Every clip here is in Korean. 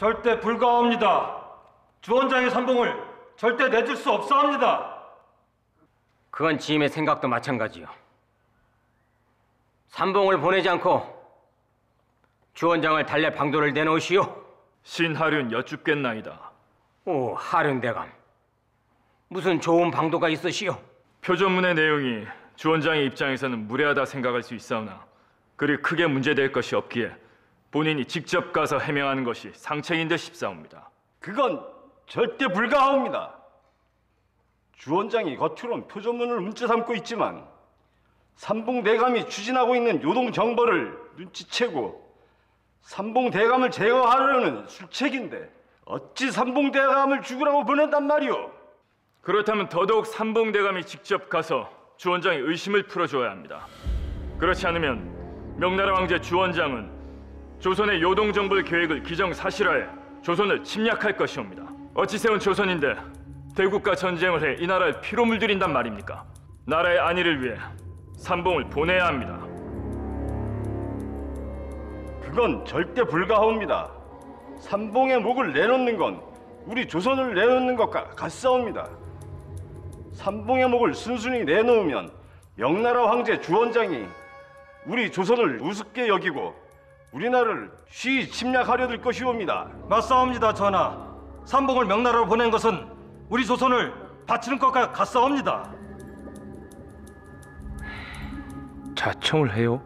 절대 불가합니다. 주원장의 선봉을 절대 내줄 수 없사옵니다. 그건 지임의 생각도 마찬가지요. 삼봉을 보내지 않고 주원장을 달래 방도를 내놓으시오. 신하륜 여쭙겠나이다. 오, 하륜 대감. 무슨 좋은 방도가 있으시오? 표전문의 내용이 주원장의 입장에서는 무례하다 생각할 수 있사오나 그리 크게 문제될 것이 없기에 본인이 직접 가서 해명하는 것이 상책인 듯 싶사옵니다. 그건 절대 불가하옵니다. 주 원장이 겉으론 표전문을 문제 삼고 있지만 삼봉 대감이 추진하고 있는 요동 정벌을 눈치채고 삼봉 대감을 제거하려는 술책인데 어찌 삼봉 대감을 죽으라고 보낸단 말이오? 그렇다면 더더욱 삼봉대감이 직접 가서 주 원장의 의심을 풀어줘야 합니다. 그렇지 않으면 명나라 황제 주 원장은 조선의 요동 정벌 계획을 기정사실화해 조선을 침략할 것이옵니다. 어찌 세운 조선인데 대국과 전쟁을 해 이 나라를 피로 물들인단 말입니까? 나라의 안위를 위해 삼봉을 보내야 합니다. 그건 절대 불가하옵니다. 삼봉의 목을 내놓는 건 우리 조선을 내놓는 것과 같사옵니다. 삼봉의 목을 순순히 내놓으면 명나라 황제 주원장이 우리 조선을 우습게 여기고 우리나라를 쉬이 침략하려 들 것이옵니다. 맞사옵니다, 전하. 삼봉을 명나라로 보낸 것은 우리 조선을 바치는 것과 같사옵니다. 자청을 해요?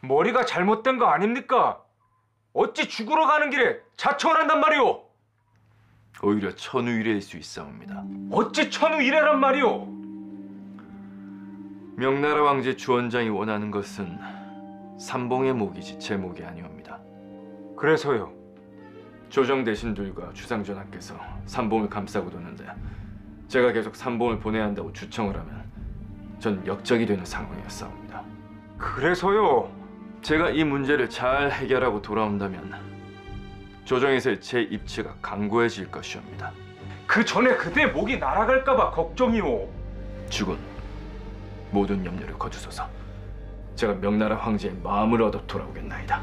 머리가 잘못된 거 아닙니까? 어찌 죽으러 가는 길에 자청을 한단 말이오? 오히려 천우일해일 수 있사옵니다. 어찌 천우 이래란 말이오? 명나라 황제 주원장이 원하는 것은 삼봉의 목이지 제 목이 아니옵니다. 그래서요. 조정 대신들과 주상전하께서 삼봉을 감싸고 도는데 제가 계속 삼봉을 보내야 한다고 주청을 하면 전 역적이 되는 상황이었사옵니다. 그래서요. 제가 이 문제를 잘 해결하고 돌아온다면 조정에서의 제 입지가 강고해질 것이옵니다. 그 전에 그대 목이 날아갈까봐 걱정이오. 죽은 모든 염려를 거두소서. 제가 명나라 황제의 마음을 얻어 돌아오겠나이다.